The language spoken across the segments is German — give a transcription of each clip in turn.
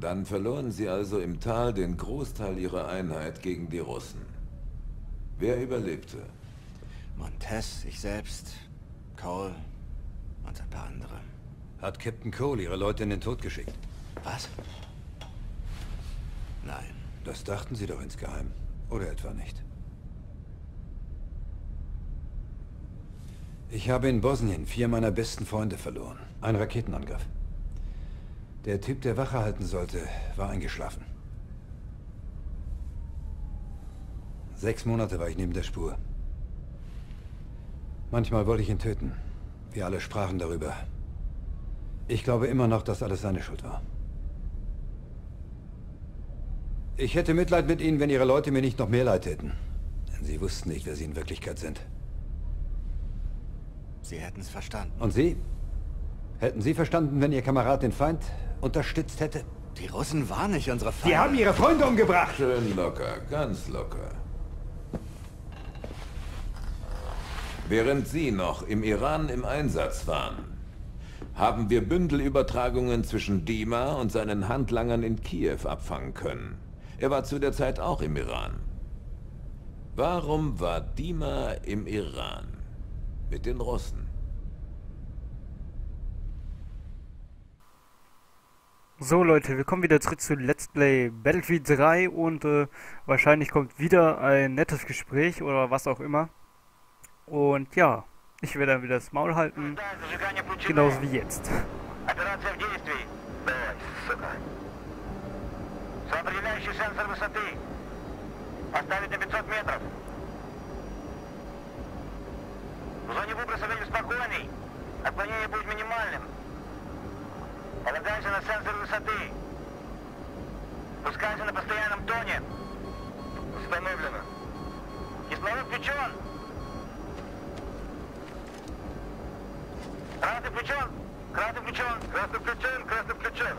Dann verloren sie also im Tal den Großteil ihrer Einheit gegen die Russen. Wer überlebte? Montez, ich selbst, Cole und ein paar andere. Hat Captain Cole ihre Leute in den Tod geschickt? Was? Nein. Das dachten sie doch insgeheim. Oder etwa nicht? Ich habe in Bosnien vier meiner besten Freunde verloren. Ein Raketenangriff. Der Typ, der Wache halten sollte, war eingeschlafen. Sechs Monate war ich neben der Spur. Manchmal wollte ich ihn töten. Wir alle sprachen darüber. Ich glaube immer noch, dass alles seine Schuld war. Ich hätte Mitleid mit Ihnen, wenn Ihre Leute mir nicht noch mehr Leid täten. Denn Sie wussten nicht, wer Sie in Wirklichkeit sind. Sie hätten es verstanden. Und Sie? Hätten Sie verstanden, wenn Ihr Kamerad den Feind unterstützt hätte? Die Russen waren nicht unsere Feinde. Sie haben Ihre Freunde umgebracht! Schön locker, ganz locker. Während Sie noch im Iran im Einsatz waren, haben wir Bündelübertragungen zwischen Dima und seinen Handlangern in Kiew abfangen können. Er war zu der Zeit auch im Iran. Warum war Dima im Iran? Mit den Russen. So Leute, wir kommen wieder zurück zu Let's Play Battlefield 3 und äh, wahrscheinlich kommt wieder ein nettes Gespräch oder was auch immer. Und ja, ich werde dann wieder das Maul halten, genauso wie jetzt. Операция в действии. Давай, сука. Определяющий сенсор высоты. Поставить на 500 метров. В зоне выброса будем спокойный. Отклонение будет минимальным. Полагайся на сенсор высоты. Пускайся на постоянном тоне. Установлено. Кислород включен. Красный включен. Красный включен. Красный включен. Красный включен.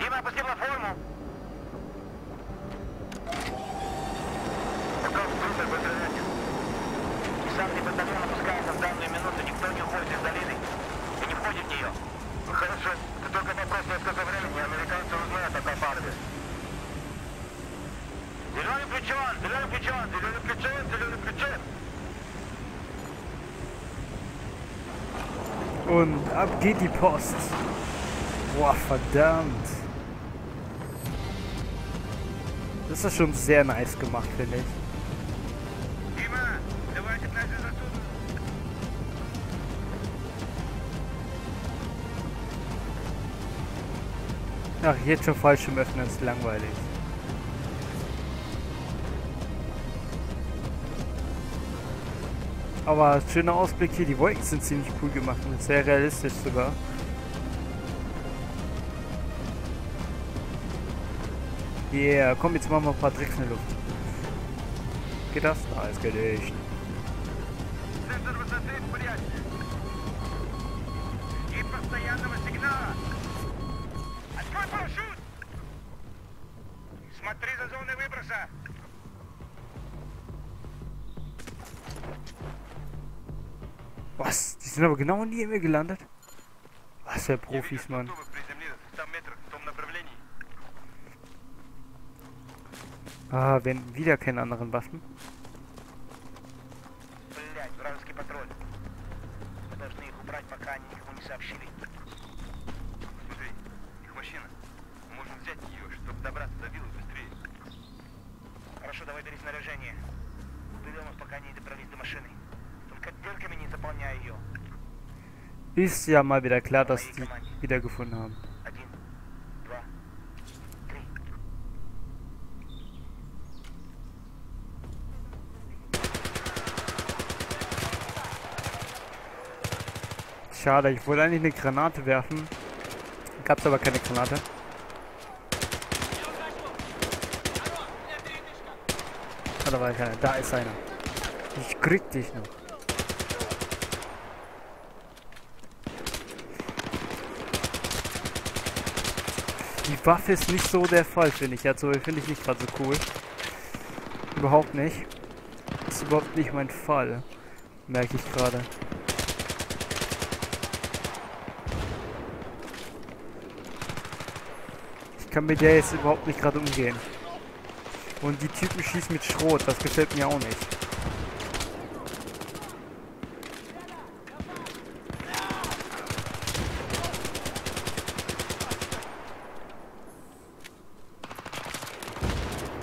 Дима, опусти платформу. Быстро, быстро ранен. Десантный батальон опускается в данную минуту. Никто не уходит из долины. И не входит в нее. Ну, хорошо. Это только вопрос несколько времени. Американцы узнают о Кафарде. Зеленый включен. Зеленый включен. Зеленый включен. Зеленый включен. Und ab geht die Post. Boah, verdammt. Das ist schon sehr nice gemacht, finde ich. Ach, jetzt schon falsch im Öffnen, ist langweilig. Aber schöner Ausblick hier, die Wolken sind ziemlich cool gemacht und sehr realistisch sogar. Yeah, komm, jetzt machen wir ein paar Tricks in der Luft. Geht das? Ah, es geht echt. Центр высоты в порядке. И постоянного сигнала. Wasser! Was? Die sind aber genau in mir gelandet? Was für Profis, Mann. Ah, wenn wieder keine anderen Waffen. Хорошо, давай бери снаряжение. Уберем их, пока они не добрались до машины. Только дырками не заполняй ее. Ist ja mal wieder klar, dass die wiedergefunden haben. Один, два, три. Schade, ich wollte eigentlich eine Granate werfen. Gab's aber keine Granate. Da war keiner. Da ist einer. Ich krieg dich noch. Die Waffe ist nicht so der Fall, finde ich. Also finde ich nicht gerade so cool. Überhaupt nicht. Ist überhaupt nicht mein Fall. Merke ich gerade. Ich kann mit der jetzt überhaupt nicht gerade umgehen. Und die Typen schießen mit Schrot, das gefällt mir auch nicht.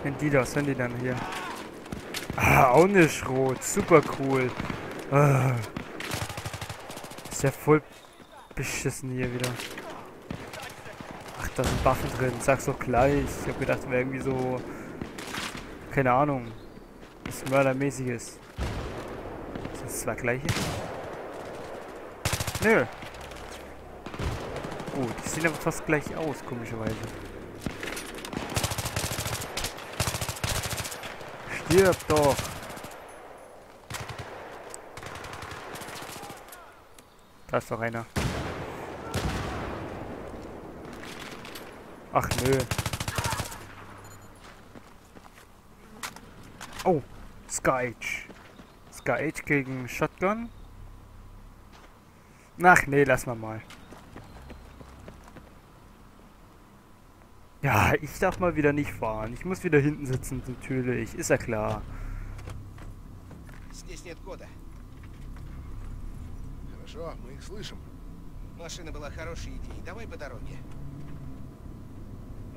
Wenn die das, wenn die dann hier. Ah, auch eine Schrot. Super cool. Ah. Ist ja voll beschissen hier wieder. Ach, da sind Waffen drin. Sag's doch gleich. Ich hab gedacht, wäre irgendwie so... Keine Ahnung. Was Mördermäßiges. Sind das zwei gleiche? Nö. Oh, die sehen aber fast gleich aus, komischerweise. Stirb doch! Da ist doch einer. Ach nö. Oh, Skyage. Skyage gegen Shotgun. Ach nee, lass mal mal. Ja, ich darf mal wieder nicht fahren. Ich muss wieder hinten sitzen, natürlich. Ist ja klar. Здесь нет кода. Хорошо, мы их слышим. Машина была хорошей идеей. Давай по дороге.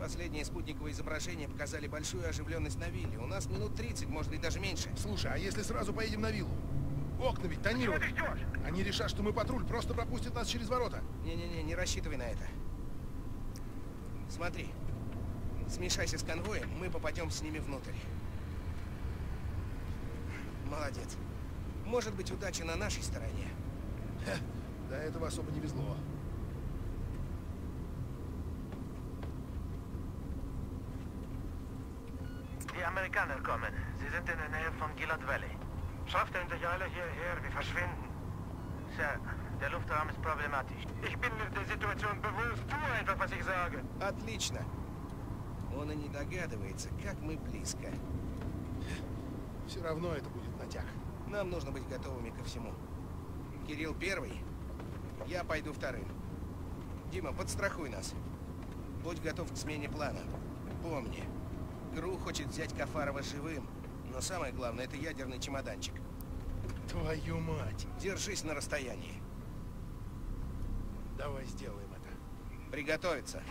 Последние спутниковые изображения показали большую оживленность на вилле. У нас минут 30, может быть, даже меньше. Слушай, а если сразу поедем на виллу? Окна ведь Чего тонированы. ты ждешь? Они решат, что мы патруль, просто пропустят нас через ворота. Не-не-не, не рассчитывай на это. Смотри. Смешайся с конвоем, мы попадем с ними внутрь. Молодец. Может быть, удача на нашей стороне. До этого особо не везло. Amerikaner kommen. Sie sind in der Nähe von Gillard Valley. Schaften sich alle hierher, wir verschwinden. Sir, der Luftraum ist problematisch. Ich bin mir der Situation bewusst. Tu einfach, was ich sage. Отлично. Он и не догадывается, как мы близко. Все равно это будет натяг. Нам нужно быть готовыми ко всему. Кирилл первый, я пойду вторым. Дима, подстрахуй нас. Будь готов к смене плана. Помни, Гру хочет взять Кафарова живым, но самое главное это ядерный чемоданчик. Твою мать. Держись на расстоянии. Давай сделаем это. Приготовиться.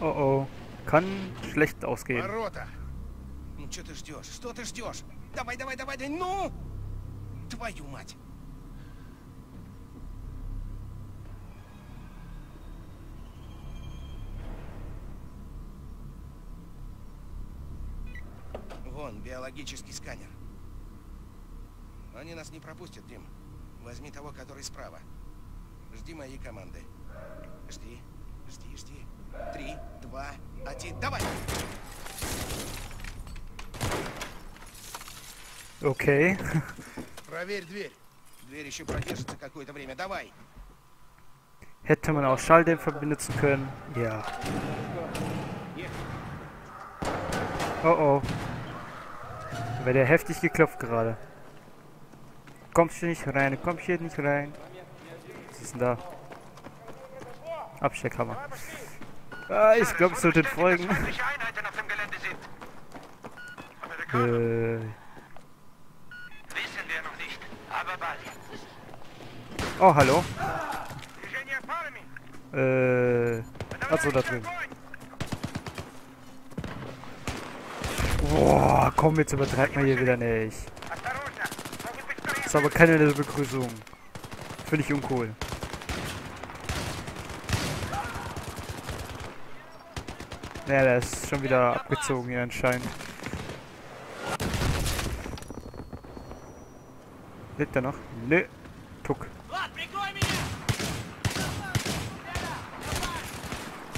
Oh. Kann schlecht ausgehen. Ворота! Ну что ты ждешь? Что ты ждешь? Давай, давай, давай, давай, ну! Твою мать! Вон, биологический сканер. Они нас не пропустят, Дим. Возьми того, который справа. Жди моей команды. Жди, жди, жди. Три, два, один, давай! Okay. Проверь дверь. Дверь еще продержится какое-то время. Давай! Hätte man auch Schalldämpfer benutzen können. Ja. Oh oh. Wird der heftig geklopft gerade. Kommst du nicht rein, kommst du nicht rein. Was ist denn da? Absteckhammer. Ah, ich glaube, es sollte folgen. Äh. Oh, hallo. Äh. Achso, da drüben. Boah, komm, jetzt übertreibt man hier wieder nicht. Das ist aber keine nette Begrüßung. ich uncool. Naja, der ist schon wieder abgezogen hier anscheinend. Lebt er noch? Nö. Tuck.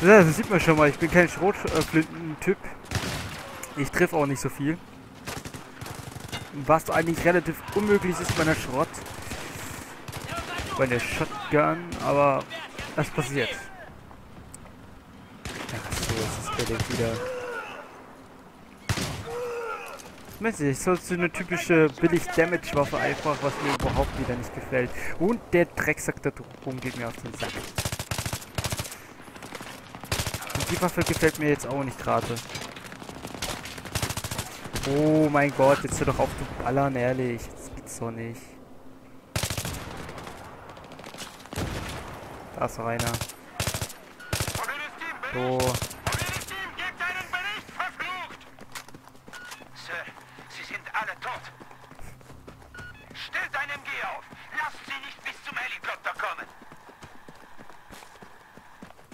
Ja, das sieht man schon mal. Ich bin kein Schrotflinten-Typ. Äh, ich treffe auch nicht so viel. Was eigentlich relativ unmöglich ist bei einer Schrott. Bei der Shotgun, aber das passiert. Ach so, jetzt ist Ding wieder. So so eine typische Billig-Damage-Waffe einfach, was mir überhaupt wieder nicht gefällt. Und der Drecksack da drum geht mir auf den Sack. Und die Waffe gefällt mir jetzt auch nicht gerade. Oh mein Gott, jetzt hör doch auf zu ballern, ehrlich. Das gibt's doch nicht. Da ist noch einer. So. Mobiles Team, gebt einen Bericht! Verflucht! Sir, Sie sind alle tot. Stellt ein MG auf. Lasst sie nicht bis zum Helikopter kommen.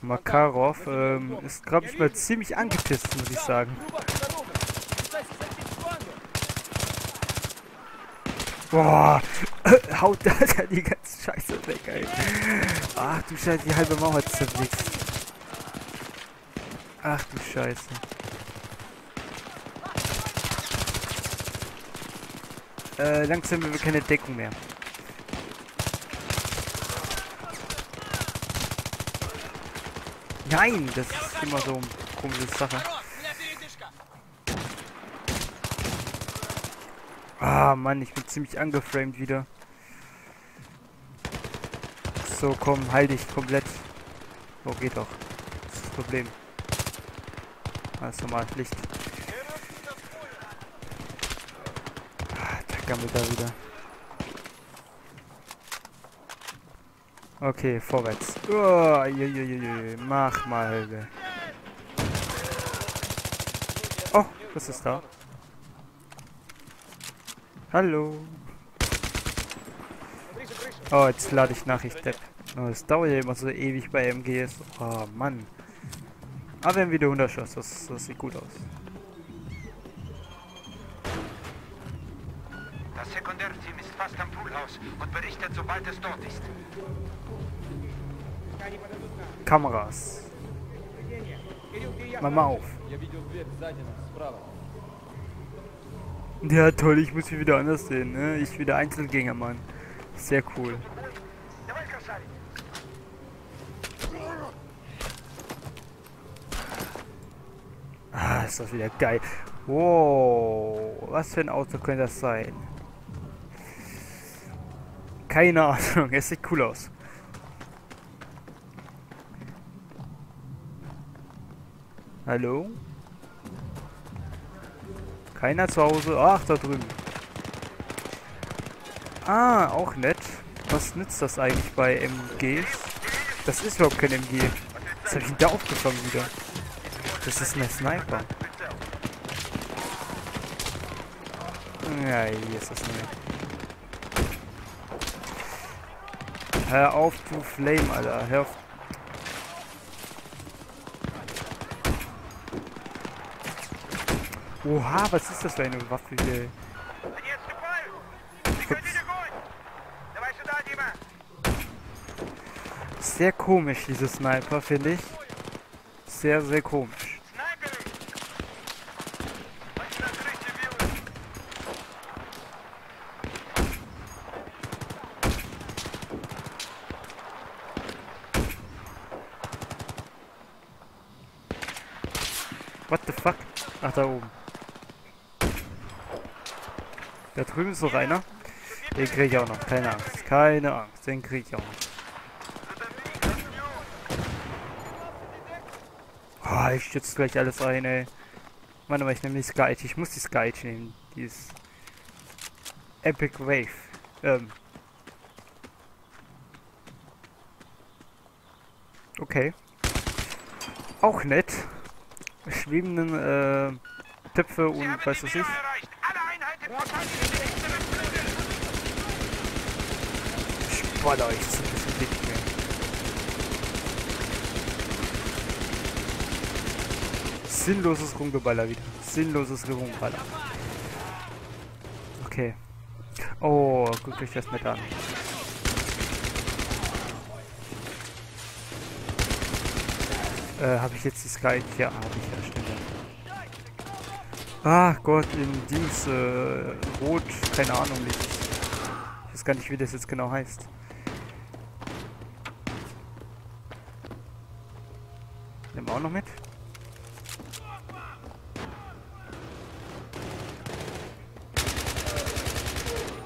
Makarov ähm, ist, glaube ich, mal ziemlich angepisst, muss ich sagen. Boah, haut da die ganze Scheiße weg, ey. Ach du Scheiße, die halbe Mauer zerblickst. Ach du Scheiße. Äh, langsam haben wir keine Deckung mehr. Nein, das ist immer so eine komische Sache. Ah, Mann, ich bin ziemlich angeframed wieder. So, komm, heil dich komplett. Oh, geht doch. Das ist das Problem. Alles normal, Licht. Ah, da gammelt er wieder. Okay, vorwärts. Oh, je, je, je. Mach mal, Helge. Oh, was ist da? Hallo. Oh, jetzt lade ich Nachricht Depp. Oh, es dauert ja immer so ewig bei MGs. Oh, Mann. Aber wir haben wieder 100 Schuss. Das, das sieht gut aus. Das Sekundärteam ist fast am Poolhaus und berichtet, sobald es dort ist. Kameras. Mach mal auf. Ja, toll, ich muss mich wieder anders sehen, ne? Ich wieder Einzelgänger, Mann. Sehr cool. Ah, ist das wieder geil. Wow, was für ein Auto könnte das sein? Keine Ahnung, es sieht cool aus. Hallo? Keiner zu Hause? Ach, da drüben. Ah, auch nett. Was nützt das eigentlich bei MGs? Das ist überhaupt kein MG. Was habe ich denn da aufgefangen wieder? Das ist eine Sniper. Ja, hier ist das nicht. Hör auf, du Flame, Alter. Hör auf. Oha, was ist das für eine Waffe hier? Sehr komisch, diese Sniper, finde ich. Sehr, sehr komisch. What the fuck? Ach, da oben. Da drüben ist noch einer. Den kriege ich auch noch. Keine Angst. Keine Angst. Den kriege ich auch noch. Oh, ich stütze gleich alles ein, ey. Warte mal, ich nehme die Sky. Ich muss die Sky nehmen. Die ist Epic Wave. Ähm. Okay. Auch nett. Schwebenden äh, Töpfe und haben weiß was ich. erreicht! Alle Einheiten verteidigen die nächste Flügel! Baller euch so ein bisschen dick, ey. Sinnloses Rumgeballer wieder. Sinnloses Rumgeballer. Okay. Oh, guckt euch das mit an. Äh, habe ich jetzt die Sky? Ja, habe ich ja, stimmt. Ach Gott, in Dings, äh, Rot, keine Ahnung, nicht. Ich weiß gar nicht, wie das jetzt genau heißt. Nehmen wir auch noch mit.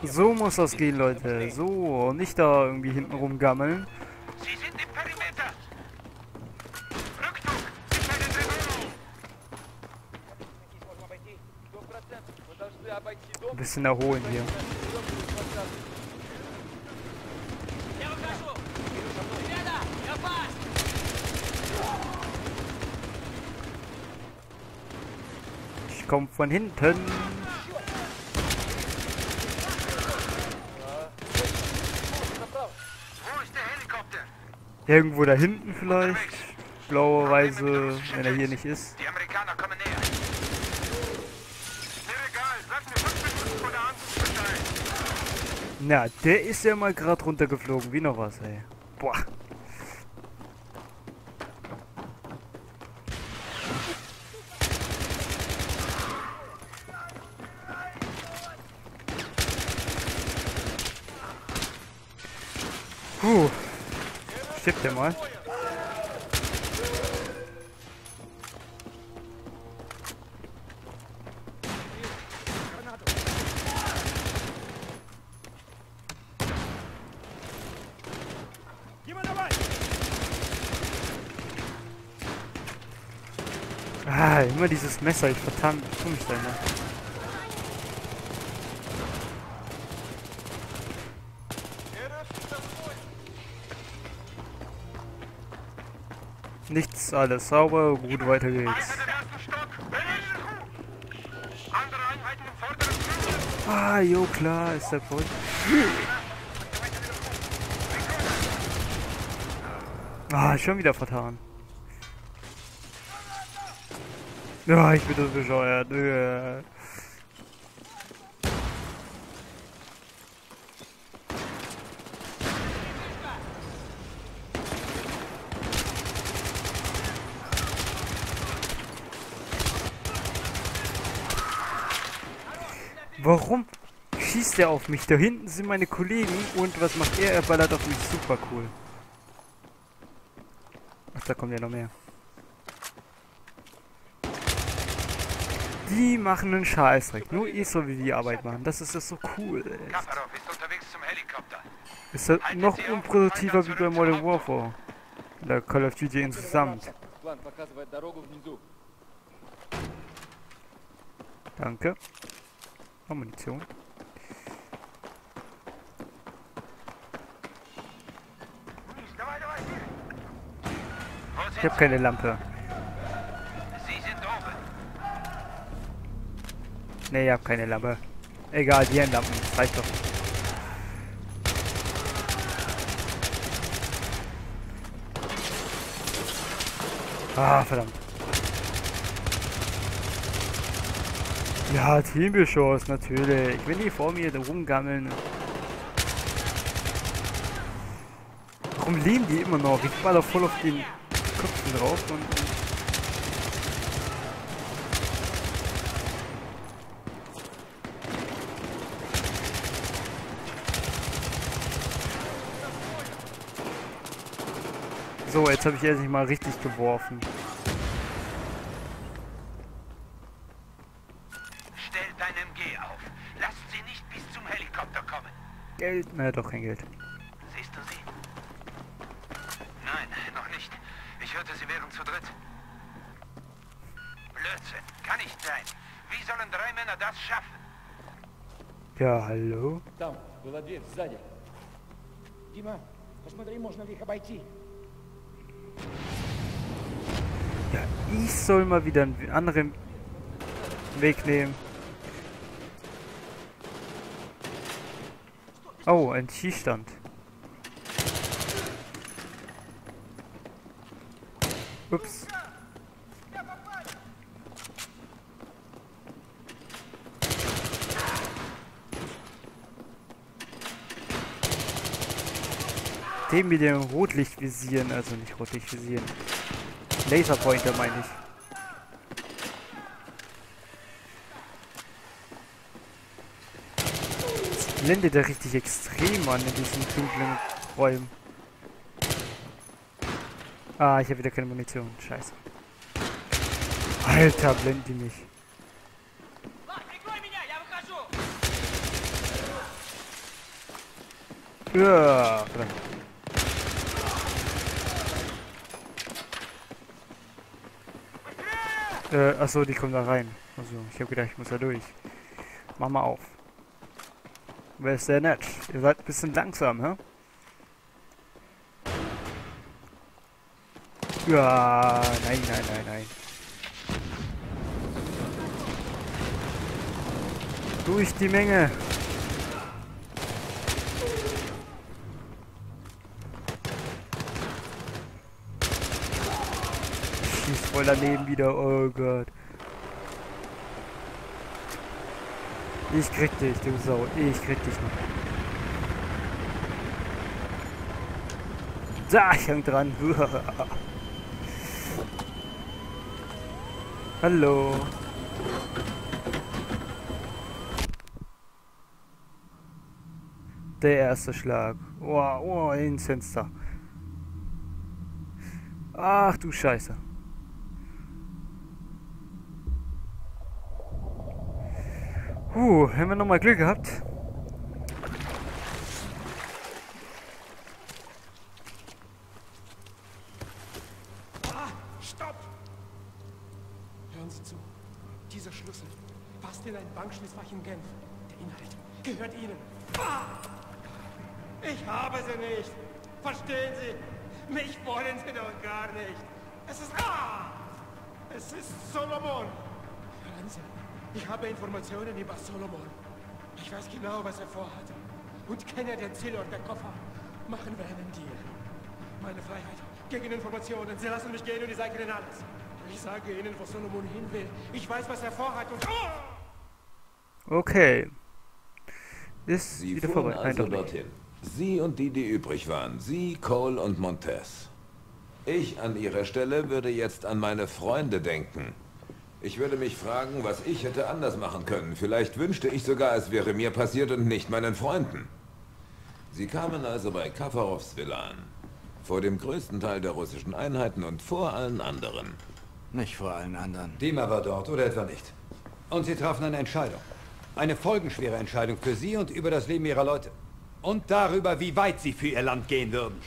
So muss das gehen, Leute. So, nicht da irgendwie hinten rumgammeln. Ein bisschen erholen hier. Ich komme von hinten. Irgendwo da hinten vielleicht. Blauerweise, wenn er hier nicht ist. Die Amerikaner kommen näher. Na, der ist ja mal gerade runtergeflogen. Wie noch was, ey. Boah. Der mal. Ah, immer dieses Messer, ich vertan, tu mich da immer. Nichts, alles sauber, gut, weiter geht's. Ah, jo, klar, ist der voll. Ah, schon wieder vertan. Ja, ich bin so bescheuert. Äh. Warum schießt er auf mich? Da hinten sind meine Kollegen und was macht er? Er ballert auf mich. Super cool. Ach, da kommt ja noch mehr. Die machen einen Scheißdreck. Nur ihr so wie die Arbeit machen. Das ist das so cool. Ist. Ist das noch unproduktiver wie bei Modern Warfare. Oder Call of Duty insgesamt. Danke. Oh, Munition. Ich habe keine Lampe. Sie sind oben. Ne, ich habe keine Lampe. Egal, die haben Lampen. Das reicht doch. Ah, verdammt. Ja, Teambeschuss, natürlich. Wenn die vor mir da rumgammeln. Warum leben die immer noch? Ich baller voll auf den Köpfen drauf und, und So, jetzt habe ich endlich mal richtig geworfen. Geld? Na doch, kein Geld. Siehst du sie? Nein, noch nicht. Ich hörte, sie wären zu dritt. Blödsinn. Kann nicht sein. Wie sollen drei Männer das schaffen? Ja, hallo? Там была дверь сзади. Дима, посмотри, можно ли их обойти. Ja, ich soll mal wieder einen anderen Weg nehmen. Oh, ein Schießstand. Ups. Den mit dem Rotlichtvisieren, also nicht Rotlichtvisieren. Laserpointer meine ich. Blendet er richtig extrem an in diesen dunklen Räumen. Ah, ich habe wieder keine Munition. Scheiße. Alter, blendet die mich. Ja, verdammt. Äh, achso, die kommen da rein. Also, ich habe gedacht, ich muss da durch. Mach mal auf. Wäre sehr nett. Ihr seid ein bisschen langsam, hä? Ja, nein, nein, nein, nein. Durch die Menge. Schießt voll daneben wieder, oh Gott. Ich krieg dich, du Sau. Ich krieg dich noch. Da, ich häng dran. Hallo. Der erste Schlag. Oh, oh, ins Fenster. Ach du Scheiße. Puh, haben wir nochmal Glück gehabt. Ah, stopp! Hören Sie zu. Dieser Schlüssel passt in ein Bankschließfach in Genf. Der Inhalt gehört Ihnen. Ah! Ich habe sie nicht. Verstehen Sie? Mich wollen Sie doch gar nicht. Es ist... Ah! Es ist Solomon. Ich habe Informationen über Solomon. Ich weiß genau, was er vorhat. Und kenne den Zielort der Koffer. Machen wir einen Deal. Meine Freiheit gegen Informationen. Sie lassen mich gehen und ich sage Ihnen alles. Ich sage Ihnen, wo Solomon hin will. Ich weiß, was er vorhat und... Oh! Okay. Ist Sie wieder fuhren vorbei. Nein, also dorthin. Sie und die, die übrig waren. Sie, Cole und Montez. Ich an Ihrer Stelle würde jetzt an meine Freunde denken. Ich würde mich fragen, was ich hätte anders machen können. Vielleicht wünschte ich sogar, es wäre mir passiert und nicht meinen Freunden. Sie kamen also bei Kafarovs Villa an. Vor dem größten Teil der russischen Einheiten und vor allen anderen. Nicht vor allen anderen. Dima war dort, oder etwa nicht? Und sie trafen eine Entscheidung. Eine folgenschwere Entscheidung für sie und über das Leben ihrer Leute. Und darüber, wie weit sie für ihr Land gehen würden.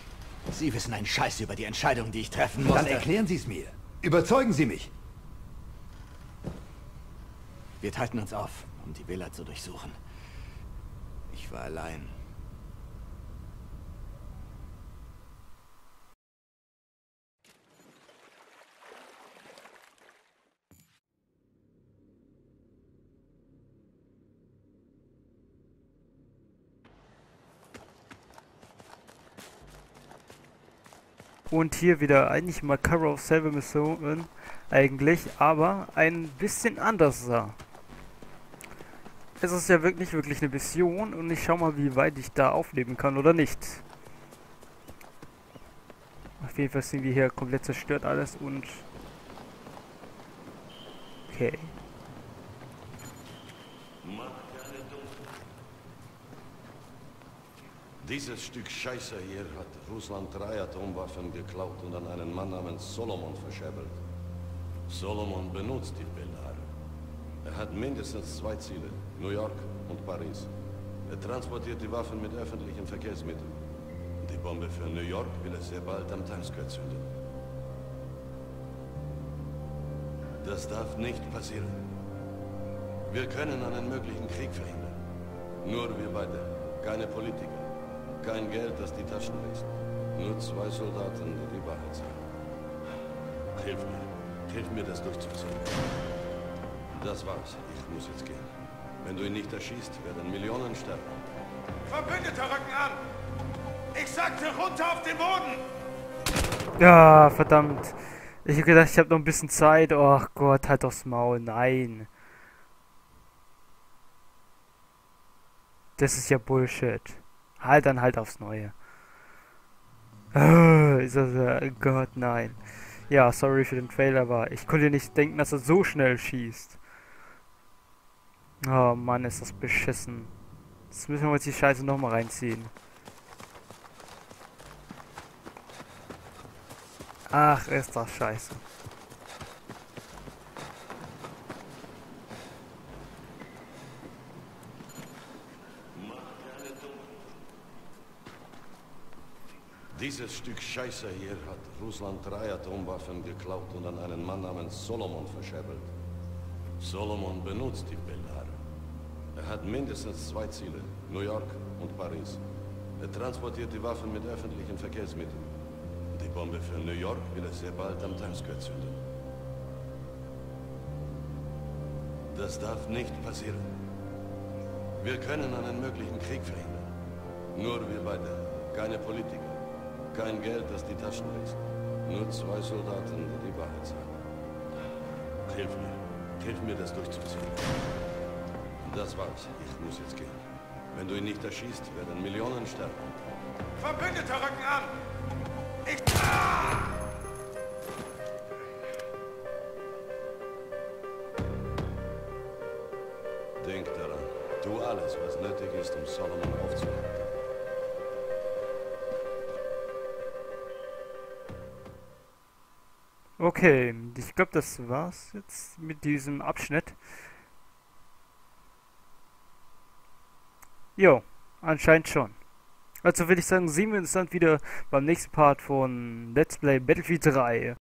Sie wissen einen Scheiß über die Entscheidung, die ich treffen musste. Dann erklären Sie es mir. Überzeugen Sie mich. Wir teilten uns auf, um die Villa zu durchsuchen. Ich war allein. Und hier wieder eigentlich Makarov selbe Mission eigentlich, aber ein bisschen anders sah. Es ist ja wirklich wirklich eine Mission und ich schau mal, wie weit ich da aufleben kann oder nicht. Auf jeden Fall sind wir hier komplett zerstört alles und... Okay. Dieses Stück Scheiße hier hat Russland drei Atomwaffen geklaut und an einen Mann namens Solomon verscherbelt. Solomon benutzt die Bellare. Er hat mindestens zwei Ziele, New York und Paris. Er transportiert die Waffen mit öffentlichen Verkehrsmitteln. Die Bombe für New York will er sehr bald am Times Square zünden. Das darf nicht passieren. Wir können einen möglichen Krieg verhindern. Nur wir beide, keine Politiker. Kein Geld, das die Taschen wächst. Nur zwei Soldaten, die die Wahrheit sagen. Hilf mir. Hilf mir, das durchzuziehen. Das war's. Ich muss jetzt gehen. Wenn du ihn nicht erschießt, werden Millionen sterben. Verbündete rücken an! Ich sagte runter auf den Boden! Ja, verdammt. Ich hab gedacht, ich habe noch ein bisschen Zeit. Oh Gott, halt aufs Maul. Nein. Das ist ja Bullshit. Halt dann halt aufs Neue. Oh, ist das, äh, Gott, nein. Ja, sorry für den Trailer, aber ich konnte nicht denken, dass er so schnell schießt. Oh Mann, ist das beschissen. Jetzt müssen wir uns die Scheiße nochmal reinziehen. Ach, ist das scheiße. Dieses Stück Scheiße hier hat Russland drei Atomwaffen geklaut und an einen Mann namens Solomon verscherbelt. Solomon benutzt die Bellare. Hat mindestens zwei Ziele, New York und Paris. Er transportiert die Waffen mit öffentlichen Verkehrsmitteln. Die Bombe für New York will er sehr bald am Times Square zünden. Das darf nicht passieren. Wir können einen möglichen Krieg verhindern. Nur wir beide. Keine Politiker. Kein Geld, das die Taschen wächst. Nur zwei Soldaten, die die Wahrheit sagen. Hilf mir. Hilf mir, das durchzuziehen. Das war's. Ich muss jetzt gehen. Wenn du ihn nicht erschießt, werden Millionen sterben. Verbündete rücken an! Ich... Denk daran. Tu alles, was nötig ist, um Solomon aufzuhalten. Okay, ich glaube, das war's jetzt mit diesem Abschnitt. Jo, anscheinend schon. Also würde ich sagen, sehen wir uns dann wieder beim nächsten Part von Let's Play Battlefield 3.